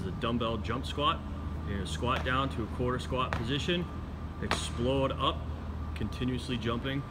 is the dumbbell jump squat. You're gonna squat down to a quarter squat position, explode up, continuously jumping